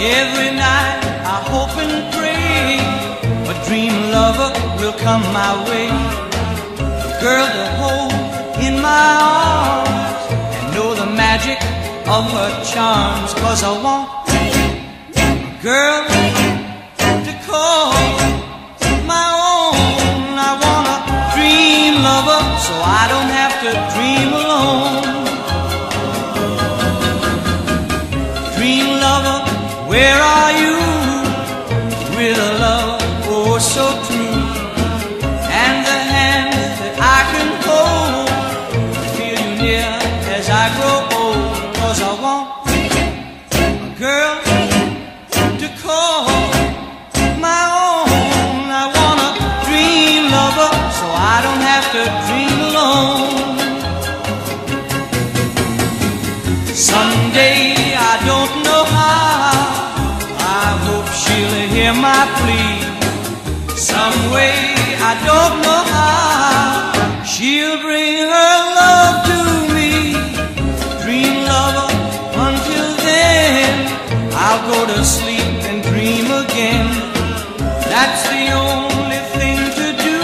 Every night I hope and pray a dream lover will come my way. A girl to hold in my arms and know the magic of her charms. Cause I want a girl to call my own. I want a dream lover so I don't have to dream so true, and the hand that I can hold, feel you near as I grow old. Cause I want a girl to call my own. I want a dream lover so I don't have to dream alone. Someday I don't know how. I hope she'll hear my plea. Some way I don't know how. She'll bring her love to me. Dream lover, until then I'll go to sleep and dream again. That's the only thing to do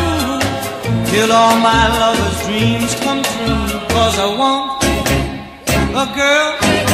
till all my lover's dreams come true. Cause I want a girl